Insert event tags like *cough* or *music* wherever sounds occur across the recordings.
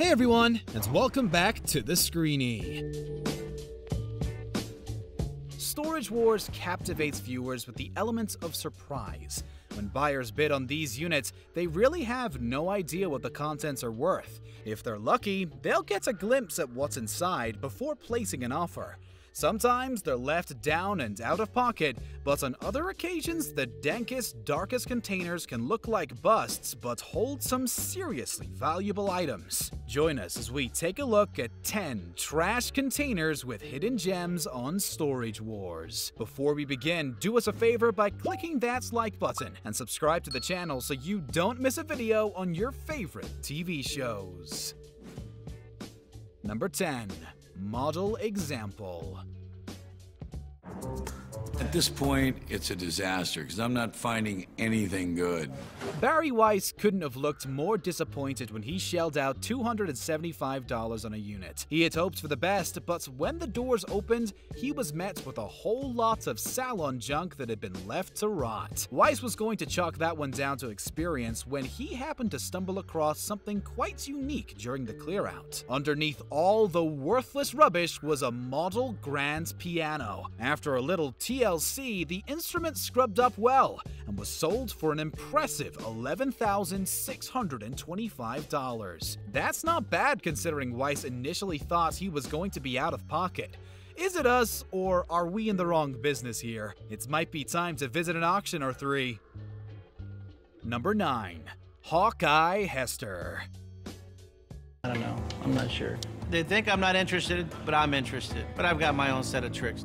Hey everyone, and welcome back to the Screeny. Storage Wars captivates viewers with the elements of surprise. When buyers bid on these units, they really have no idea what the contents are worth. If they're lucky, they'll get a glimpse at what's inside before placing an offer. Sometimes they're left down and out of pocket, but on other occasions, the dankest, darkest containers can look like busts but hold some seriously valuable items. Join us as we take a look at 10 trash containers with hidden gems on Storage Wars. Before we begin, do us a favor by clicking that like button and subscribe to the channel so you don't miss a video on your favorite TV shows. Number 10. Model Example At this point, it's a disaster because I'm not finding anything good. Barry Weiss couldn't have looked more disappointed when he shelled out $275 on a unit. He had hoped for the best, but when the doors opened, he was met with a whole lot of salon junk that had been left to rot. Weiss was going to chalk that one down to experience when he happened to stumble across something quite unique during the clearout. Underneath all the worthless rubbish was a model grand piano. After a little TLC, the instrument scrubbed up well and was sold for an impressive $11,625. That's not bad considering Weiss initially thought he was going to be out of pocket. Is it us, or are we in the wrong business here? It might be time to visit an auction or three. Number 9. Hawkeye Hester. I don't know. I'm not sure. They think I'm not interested, but I'm interested. But I've got my own set of tricks.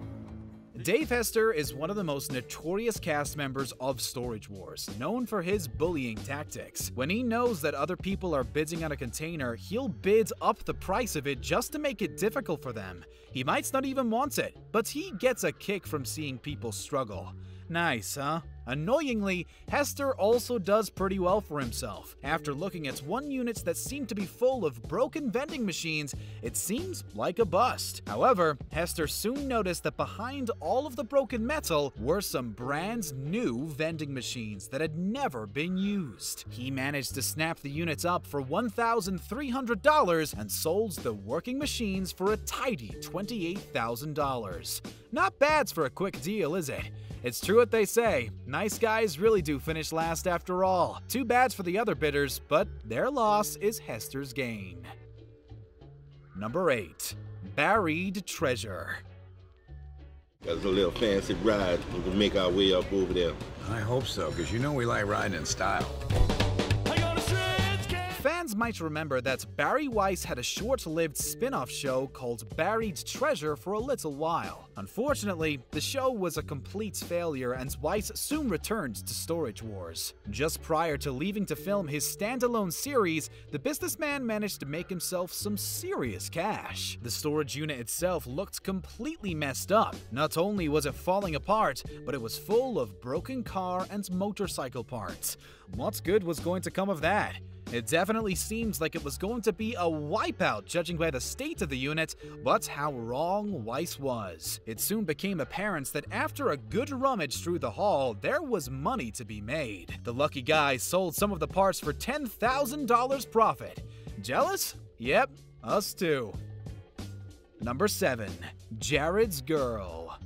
Dave Hester is one of the most notorious cast members of Storage Wars, known for his bullying tactics. When he knows that other people are bidding on a container, he'll bid up the price of it just to make it difficult for them. He might not even want it, but he gets a kick from seeing people struggle. Nice, huh? Annoyingly, Hester also does pretty well for himself. After looking at one units that seemed to be full of broken vending machines, it seems like a bust. However, Hester soon noticed that behind all of the broken metal were some brand new vending machines that had never been used. He managed to snap the units up for $1,300 and sold the working machines for a tidy $28,000. Not bad for a quick deal, is it? It's true what they say, nice guys really do finish last after all. Too bad for the other bidders, but their loss is Hester's gain. Number 8. Buried Treasure. Got a little fancy ride. We can make our way up over there. I hope so, because you know we like riding in style. Might remember that Barry Weiss had a short lived spin off show called Buried Treasure for a little while. Unfortunately, the show was a complete failure and Weiss soon returned to Storage Wars. Just prior to leaving to film his standalone series, the businessman managed to make himself some serious cash. The storage unit itself looked completely messed up. Not only was it falling apart, but it was full of broken car and motorcycle parts. What good was going to come of that? It definitely seems like it was going to be a wipeout judging by the state of the unit, but how wrong Weiss was. It soon became apparent that after a good rummage through the hall, there was money to be made. The lucky guy sold some of the parts for $10,000 profit. Jealous? Yep, us too. Number 7. Jarrod's Girl.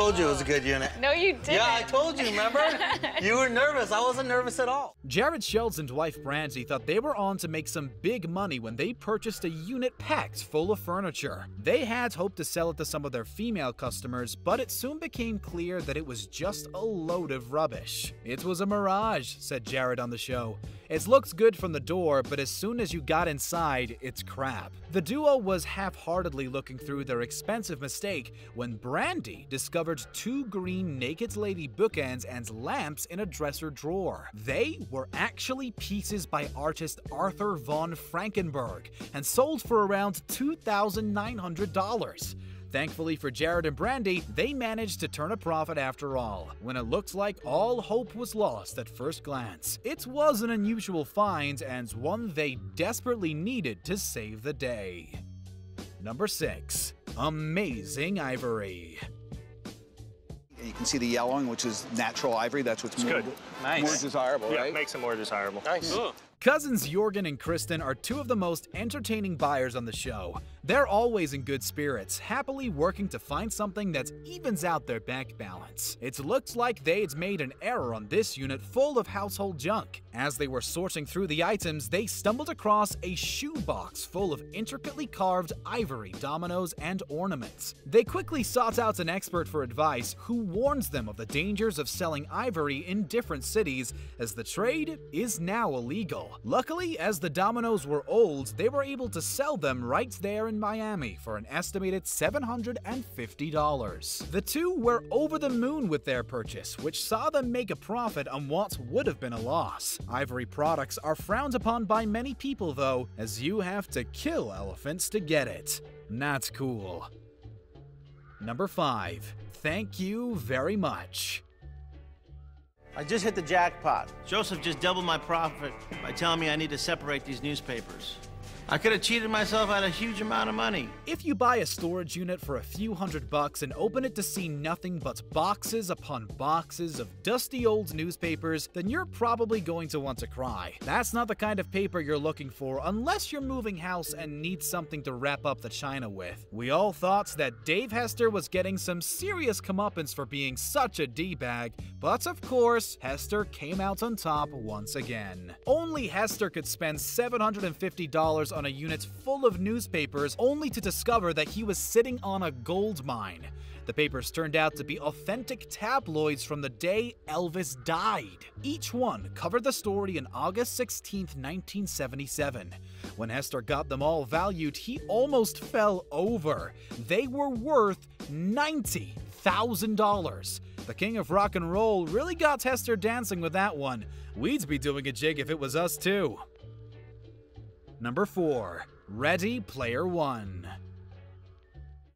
I told you it was a good unit. No, you didn't. Yeah, I told you, remember? *laughs* you were nervous. I wasn't nervous at all. Jarrod Schulz and wife Brandi thought they were on to make some big money when they purchased a unit packed full of furniture. They had hoped to sell it to some of their female customers, but it soon became clear that it was just a load of rubbish. It was a mirage, said Jared on the show. It looks good from the door, but as soon as you got inside, it's crap. The duo was half heartedly looking through their expensive mistake when Brandi discovered two green naked lady bookends and lamps in a dresser drawer. They were actually pieces by artist Arthur von Frankenberg and sold for around $2,900. Thankfully for Jarrod and Brandi, they managed to turn a profit after all, when it looked like all hope was lost at first glance. It was an unusual find and one they desperately needed to save the day. Number 6. Amazing Ivory. You can see the yellowing, which is natural ivory. That's what's more, good. more Nice. desirable, Yeah, right? makes it more desirable. Nice. Cousins Jorgen and Kristen are two of the most entertaining buyers on the show. They're always in good spirits, happily working to find something that evens out their bank balance. It looks like they'd made an error on this unit full of household junk. As they were sorting through the items, they stumbled across a shoebox full of intricately carved ivory, dominoes, and ornaments. They quickly sought out an expert for advice who warns them of the dangers of selling ivory in different cities, as the trade is now illegal. Luckily, as the dominoes were old, they were able to sell them right there in Miami for an estimated $750. The two were over the moon with their purchase, which saw them make a profit on what would have been a loss. Ivory products are frowned upon by many people, though, as you have to kill elephants to get it. That's cool. Number 5. Thank you very much. I just hit the jackpot. Joseph just doubled my profit by telling me I need to separate these newspapers. I could have cheated myself out a huge amount of money. If you buy a storage unit for a few hundred bucks and open it to see nothing but boxes upon boxes of dusty old newspapers, then you're probably going to want to cry. That's not the kind of paper you're looking for unless you're moving house and need something to wrap up the china with. We all thought that Dave Hester was getting some serious comeuppance for being such a D-bag, but of course, Hester came out on top once again. Only Hester could spend $750 on a unit full of newspapers only to discover that he was sitting on a gold mine. The papers turned out to be authentic tabloids from the day Elvis died. Each one covered the story in August 16, 1977. When Hester got them all valued, he almost fell over. They were worth $90,000. The king of rock and roll really got Hester dancing with that one. We'd be doing a jig if it was us too. Number 4. Ready Player One.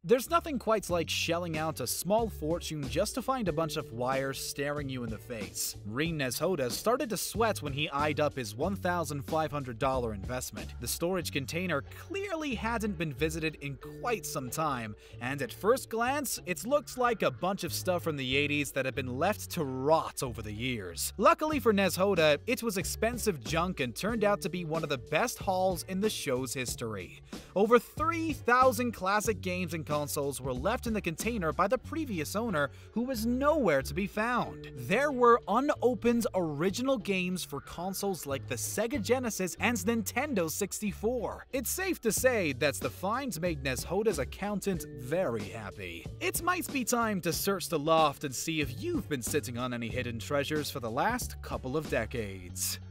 There's nothing quite like shelling out a small fortune just to find a bunch of wires staring you in the face. Rene Nezhoda started to sweat when he eyed up his $1,500 investment. The storage container clearly hadn't been visited in quite some time, and at first glance, it looks like a bunch of stuff from the 80s that had been left to rot over the years. Luckily for Nezhoda, it was expensive junk and turned out to be one of the best hauls in the show's history. Over 3,000 classic games and consoles were left in the container by the previous owner, who was nowhere to be found. There were unopened original games for consoles like the Sega Genesis and Nintendo 64. It's safe to say that the finds made Nezhoda's accountant very happy. It might be time to search the loft and see if you've been sitting on any hidden treasures for the last couple of decades.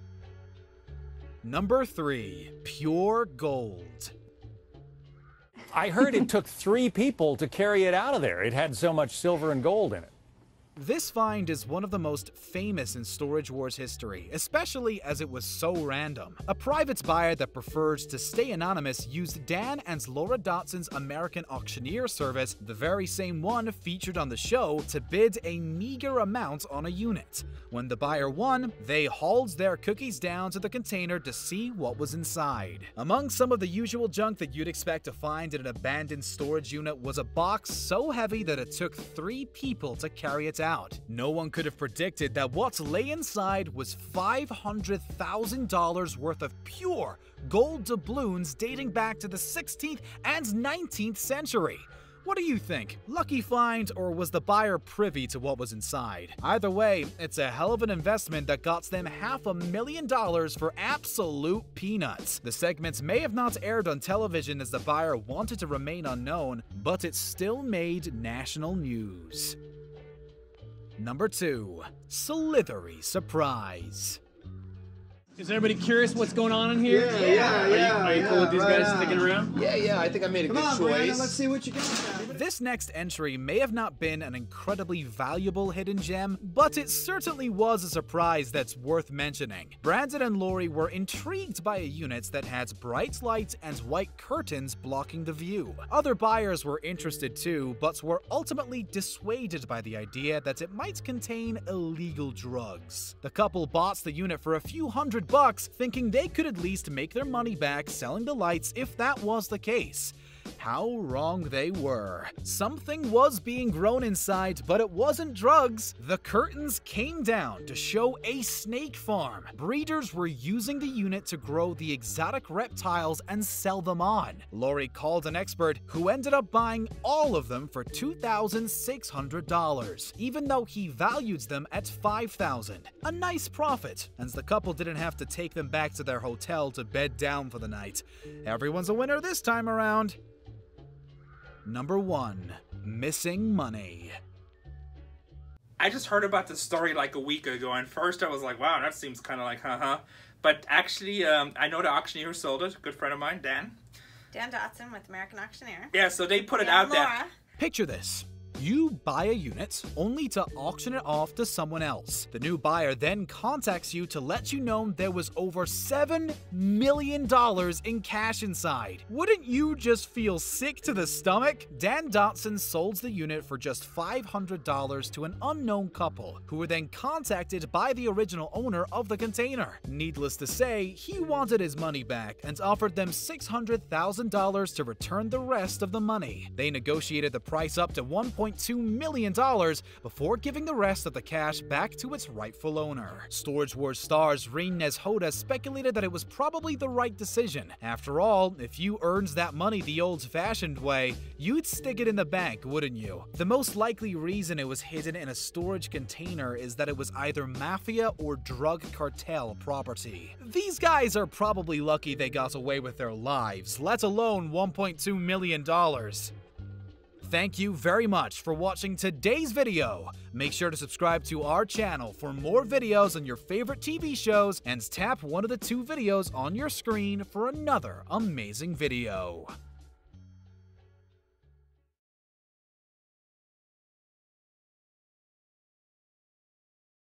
Number 3. Pure Gold. I heard it took three people to carry it out of there. It had so much silver and gold in it. This find is one of the most famous in Storage Wars history, especially as it was so random. A private buyer that prefers to stay anonymous used Dan and Laura Dotson's American auctioneer service, the very same one featured on the show, to bid a meager amount on a unit. When the buyer won, they hauled their cookies down to the container to see what was inside. Among some of the usual junk that you'd expect to find in an abandoned storage unit was a box so heavy that it took three people to carry it out. No one could have predicted that what lay inside was $500,000 worth of pure gold doubloons dating back to the 16th and 19th century. What do you think? Lucky find, or was the buyer privy to what was inside? Either way, it's a hell of an investment that got them half a million dollars for absolute peanuts. The segments may have not aired on television as the buyer wanted to remain unknown, but it still made national news. Number 2. Slithery Surprise. Is everybody curious what's going on in here? Yeah, yeah, yeah. Are you, are you cool with these yeah, guys right sticking around? Yeah, yeah. I think I made a Come good on, choice. Brandon, let's see what you got. This next entry may have not been an incredibly valuable hidden gem, but it certainly was a surprise that's worth mentioning. Brandon and Lori were intrigued by a unit that had bright lights and white curtains blocking the view. Other buyers were interested too, but were ultimately dissuaded by the idea that it might contain illegal drugs. The couple bought the unit for a few hundred bucks, thinking they could at least make their money back selling the lights if that was the case. How wrong they were. Something was being grown inside, but it wasn't drugs. The curtains came down to show a snake farm. Breeders were using the unit to grow the exotic reptiles and sell them on. Lori called an expert who ended up buying all of them for $2,600, even though he valued them at 5,000. A nice profit, and the couple didn't have to take them back to their hotel to bed down for the night. Everyone's a winner this time around. Number 1. Missing Money I just heard about this story like a week ago, and first I was like, wow, that seems kind of like, huh, But actually, um, I know the auctioneer who sold it, a good friend of mine, Dan. Dan Dotson with American Auctioneer. Yeah, so they put Dan it out Laura. there. Picture this. You buy a unit only to auction it off to someone else. The new buyer then contacts you to let you know there was over $7 million in cash inside. Wouldn't you just feel sick to the stomach? Dan Dotson sold the unit for just $500 to an unknown couple, who were then contacted by the original owner of the container. Needless to say, he wanted his money back and offered them $600,000 to return the rest of the money. They negotiated the price up to $1.2 million before giving the rest of the cash back to its rightful owner. Storage Wars stars Rene Nezhoda speculated that it was probably the right decision. After all, if you earned that money the old-fashioned way, you'd stick it in the bank, wouldn't you? The most likely reason it was hidden in a storage container is that it was either mafia or drug cartel property. These guys are probably lucky they got away with their lives, let alone $1.2 million. Thank you very much for watching today's video. Make sure to subscribe to our channel for more videos on your favorite TV shows and tap one of the two videos on your screen for another amazing video.